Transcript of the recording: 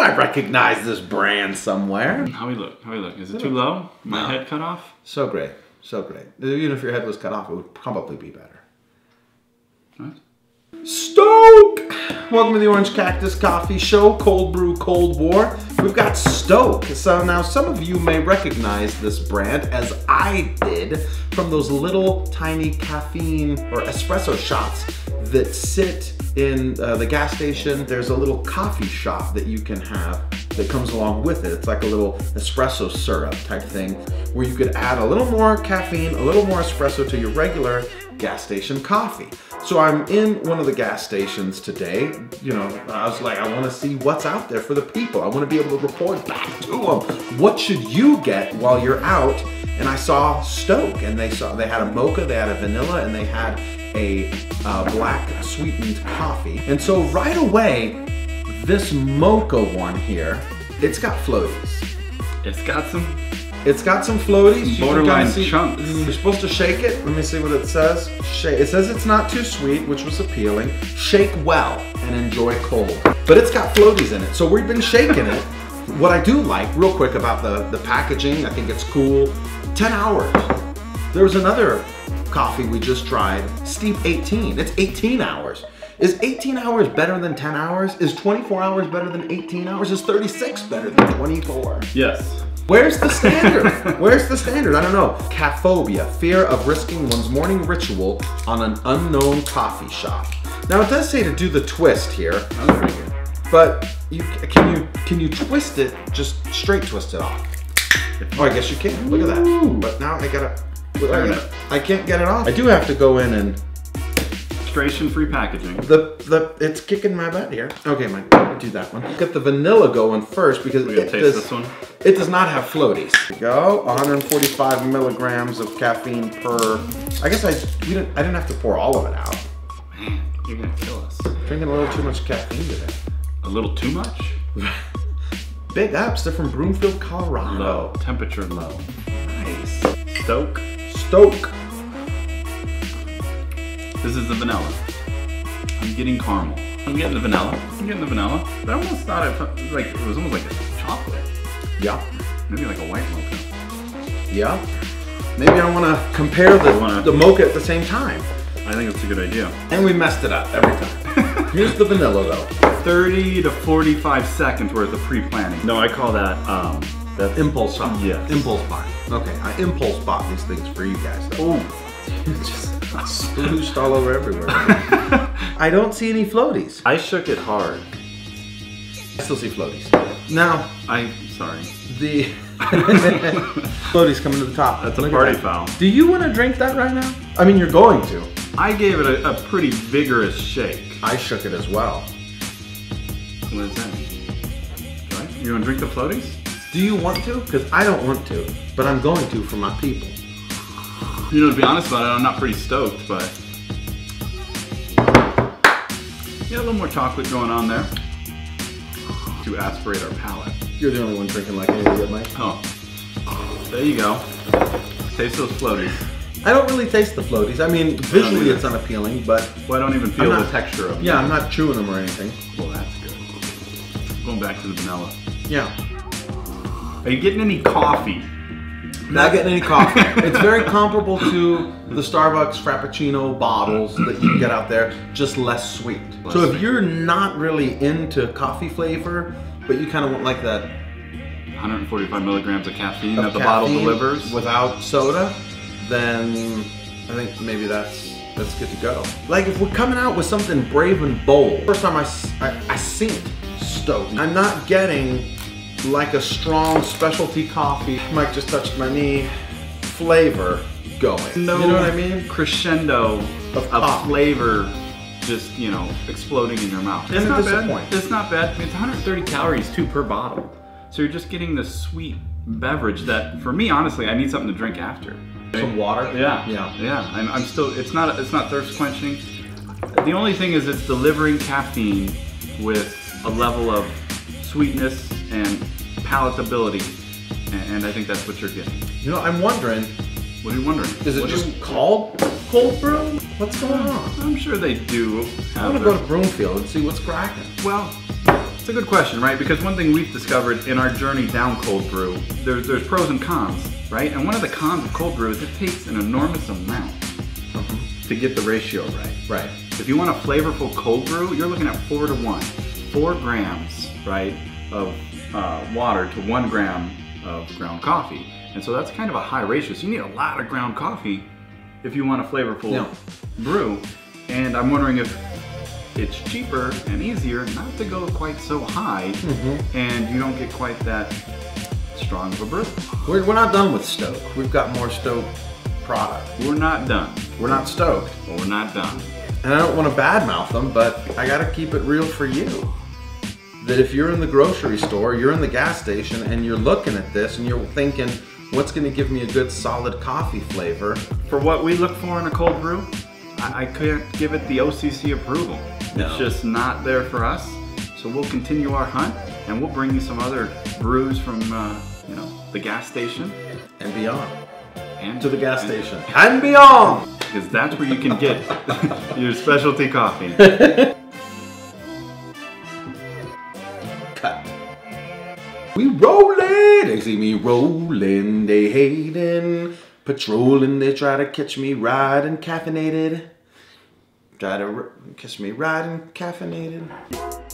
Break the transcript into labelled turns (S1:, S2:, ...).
S1: I recognize this brand somewhere.
S2: How we look? How we look? Is it too low? My
S1: No.
S2: head cut off?
S1: So great. So great. Even if your head was cut off, it would probably be better.
S2: What?
S1: SToK! Welcome to the Orange Cactus Coffee Show, Cold Brew, Cold War. We've got SToK. So now some of you may recognize this brand as I did from those little tiny caffeine or espresso shots that sit in uh, the gas station. There's a little coffee shop that you can have that comes along with it. It's like a little espresso syrup type thing where you could add a little more caffeine, a little more espresso to your regular gas station coffee. So I'm in one of the gas stations today. You know, I was like, I want to see what's out there for the people. I want to be able to report back to them. What should you get while you're out? And I saw SToK, and they saw they had a mocha, they had a vanilla, and they had a uh, black sweetened coffee. And so right away, this mocha one here, it's got floaties.
S2: It's got some.
S1: It's got some floaties. Can
S2: Borderline chunks.
S1: You're supposed to shake it. Let me see what it says. Shake. It says it's not too sweet, which was appealing. Shake well and enjoy cold. But it's got floaties in it, so we've been shaking it. What I do like, real quick, about the, the packaging, I think it's cool. 10 hours. There was another coffee we just tried, Steep 18. It's 18 hours. Is 18 hours better than 10 hours? Is 24 hours better than 18 hours? Is 36 better than 24?
S2: Yes.
S1: Where's the standard? Where's the standard? I don't know. Caphobia, fear of risking one's morning ritual on an unknown coffee shop. Now it does say to do the twist here,
S2: That was pretty good.
S1: but you can you can you twist it just straight twist it off? Oh, I guess you can. Look at that. But now I gotta.
S2: Turn it.
S1: I can't get it off. I do have to go in and
S2: Frustration-free packaging.
S1: the the it's kicking my butt here. Okay, Mike, do that one. Get the vanilla going first because it
S2: taste
S1: does,
S2: this one?
S1: It does not have floaties. There we go 145 milligrams of caffeine per. I guess I you didn't I didn't have to pour all of it out.
S2: Man, you're gonna kill us.
S1: Drinking a little too much caffeine today.
S2: A little too much?
S1: Big ups. They're from Broomfield, Colorado.
S2: Low. Temperature low.
S1: Nice.
S2: SToK.
S1: SToK.
S2: This is the vanilla. I'm getting caramel. I'm getting the vanilla. I'm getting the vanilla. But I almost thought it like it was almost like a chocolate.
S1: Yeah.
S2: Maybe like a white mocha.
S1: Yeah. Maybe I want to compare the,
S2: Wanna-
S1: the mocha at the same time.
S2: I think it's a good idea.
S1: And we messed it up every time. Here's the vanilla though.
S2: 30 to 45 seconds worth of pre-planning. No, I call that um that's
S1: Impulse shop.
S2: Yes.
S1: Impulse buy. Okay, I impulse bought these things for you guys.
S2: Oh.
S1: Just splooshed all over everywhere. I don't see any floaties.
S2: I shook it hard.
S1: I still see floaties. Now,
S2: I'm sorry.
S1: the floaties coming to the top.
S2: That's a
S1: Look at
S2: party
S1: that.
S2: foul.
S1: Do you want to drink that right now? I mean, you're going to.
S2: I gave it a, a pretty vigorous shake.
S1: I shook it as well.
S2: What is that? You want to drink the floaties?
S1: Do you want to? Because I don't want to, but I'm going to for my people.
S2: You know, to be honest about it, I'm not pretty stoked, but yeah, a little more chocolate going on there to aspirate our palate.
S1: You're the only one drinking like an idiot, Mike.
S2: Oh, there you go. Taste those floaties.
S1: I don't really taste the floaties. I mean, visually it's unappealing, but
S2: Well, I don't even feel
S1: I'm
S2: the texture of them.
S1: yeah, I'm not chewing them or anything.
S2: Well, that's good. Going back to the vanilla.
S1: Yeah.
S2: Are you getting any coffee?
S1: Not getting any coffee. it's very comparable to the Starbucks Frappuccino bottles that you can get out there, just less sweet.
S2: Less
S1: so if
S2: sweet.
S1: you're not really into coffee flavor, but you kind of want like that
S2: 145 milligrams of caffeine
S1: of
S2: that the bottle delivers.
S1: without soda, then I think maybe that's that's good to go. Like if we're coming out with something brave and bold. First time I I, I seen SToK. I'm not getting like a strong specialty coffee. Mike just touched my knee. Flavor going.
S2: no
S1: you know what I mean?
S2: crescendo
S1: Of
S2: of, flavor just you know exploding in your mouth. It's
S1: a
S2: not bad. It's not bad. It's 130 calories too per bottle, so you're just getting this sweet beverage that, for me, honestly, I need something to drink after.
S1: Some water.
S2: Yeah,
S1: Yeah.
S2: yeah. I'm, I'm still. It's not. It's not thirst quenching. The only thing is, it's delivering caffeine with a level of sweetness and palatability, and, and I think that's what you're getting.
S1: You know, I'm wondering,
S2: What are you wondering?
S1: is it
S2: What
S1: just
S2: you-
S1: called cold brew? What's going on?
S2: I'm sure they do.
S1: I
S2: have
S1: want to go to Broomfield and see what's cracking.
S2: Well, It's a good question, right? Because one thing we've discovered in our journey down cold brew, there's, there's pros and cons, right? And one of the cons of cold brew is it takes an enormous amount to get the ratio right.
S1: Right.
S2: If you want a flavorful cold brew, you're looking at four to one. Four grams, right, of uh, water to one gram of ground coffee. And so that's kind of a high ratio. So you need a lot of ground coffee if you want a flavorful
S1: Yeah.
S2: brew. And I'm wondering if it's cheaper and easier not to go quite so high mm-hmm. and you don't get quite that strong of a brew.
S1: We're, we're not done with SToK. We've got more SToK product.
S2: We're not done.
S1: We're not stoked.
S2: But we're not done.
S1: And I don't want to badmouth them, but I got to keep it real for you. That if you're in the grocery store, you're in the gas station, and you're looking at this and you're thinking, what's going to give me a good solid coffee flavor?
S2: For what we look for in a cold brew, I, I couldn't give it the OCC approval.
S1: No.
S2: It's just not there for us. So we'll continue our hunt, and we'll bring you some other brews from uh, you know the gas station
S1: And beyond.
S2: and
S1: To the gas
S2: and-
S1: station. And beyond!
S2: because that's where you can get your specialty coffee.
S1: Cut. We rollin', they see me rollin', they hatin', patrolling, they try to catch me riding caffeinated. Try to catch me riding caffeinated.